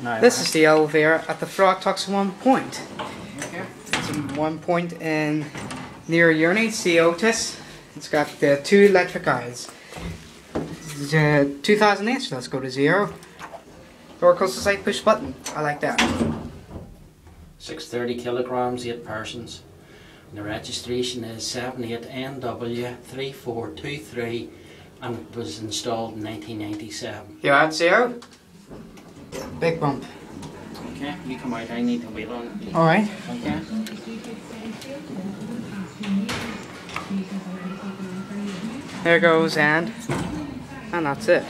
No, This is the elevator at the Friar Tuck's Warrenpoint. Okay. It's in Warrenpoint in near Urinate, see Otis. It's got the two electric eyes. It's, uh, 2000 H, let's go to zero. Door closes side push button. I like that. 630 kilograms, 8 persons. And the registration is 78NW3423 and it was installed in 1997. You at zero? Big bump. Okay, you I need to wait on. Alright. Okay. There goes and. And that's it.